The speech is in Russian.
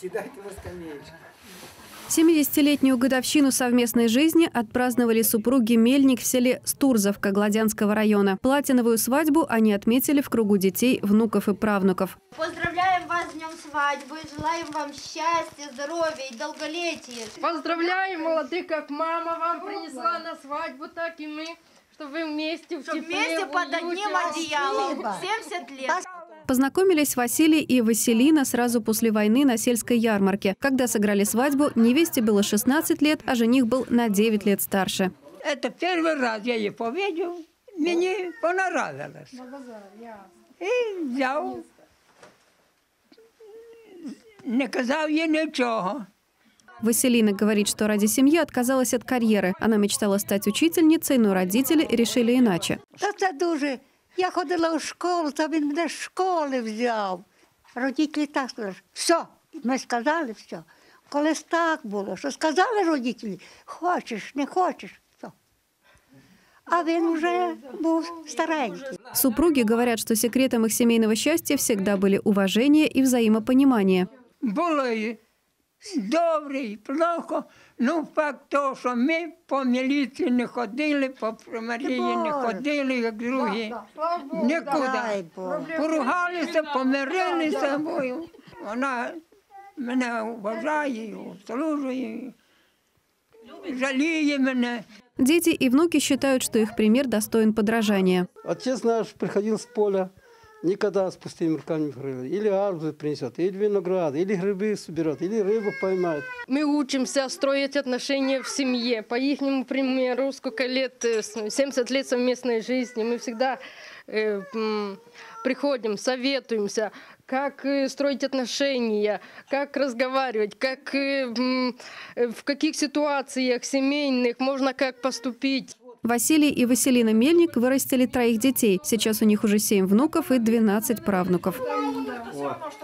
Сідайте на скамеечку. 70-летнюю годовщину совместной жизни отпраздновали супруги Мельник в селе Стурзовка Гладянского района. Платиновую свадьбу они отметили в кругу детей, внуков и правнуков. Поздравляем вас с днем свадьбы, желаем вам счастья, здоровья и долголетия. Поздравляем, молодых, как мама вам принесла на свадьбу, так и мы, чтобы вы вместе в Чтоб тепле, вместе под одним одеялом. 70 лет. Познакомились Василий и Василина сразу после войны на сельской ярмарке. Когда сыграли свадьбу, невесте было 16 лет, а жених был на 9 лет старше. Это первый раз я її повидів, мені понравилось. І взяв, не казав їй нічого. Василина говорит, что ради семьи отказалась от карьеры. Она мечтала стать учительницей, но родители решили иначе. Та це дуже. Я ходила у школу, то він мене з школи взяв. Родителі так сказали, все, ми сказали все. Колись так було, що сказали родителі, хочеш, не хочеш. А він вже був старенький. Супруги говорят, что секретом их семейного счастья всегда были уважение и взаимопонимание. Було і добре, і плохо. Ну, факт того, що ми по міліції не ходили, по примарії не ходили, як другі. Дай Нікуди. Бог. Поругалися, помирилися, бо вона мене вважає, обслужує, жаліє мене. Дети и внуки считают, что их пример достоин подражания. Отец наш приходил с поля, никогда с пустыми руками не приходил. Или арбузы принесет, или виноград, или грибы соберет, или рыбу поймает. Мы учимся строить отношения в семье. По их примеру, сколько лет, э, с- 70 лет совместной жизни, мы всегда э, приходим, советуемся, как э, строить отношения, как разговаривать, как, э, э, в каких ситуациях семейных можно как поступить. Василий и Василина Мельник вырастили троих детей. Сейчас у них уже семь внуков и 12 правнуков.